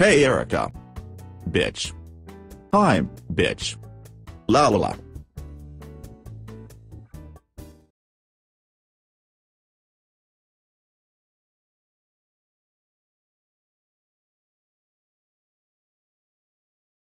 Hey Erica. Bitch. I'm bitch. La la la.